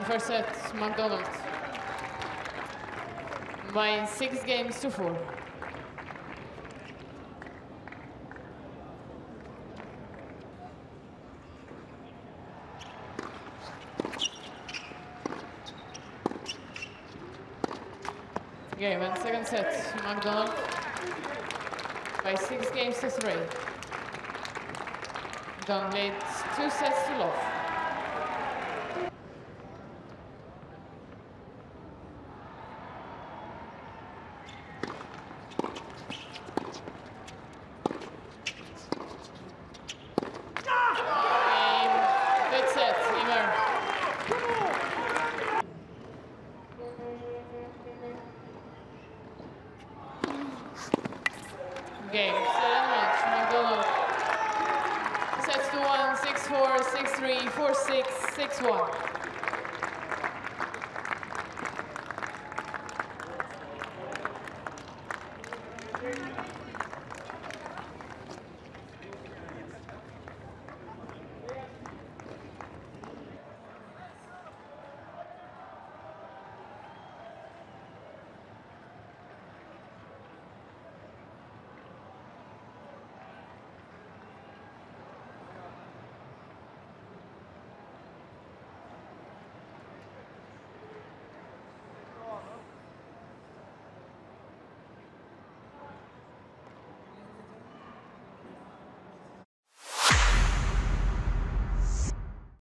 And first set, McDonald. By six games to four. Game and second set, McDonald. By six games to three. Don leads two sets to love. game. So much, Magdalena. Sets to 1, 6 4, 6 3, 4 6, 6 1.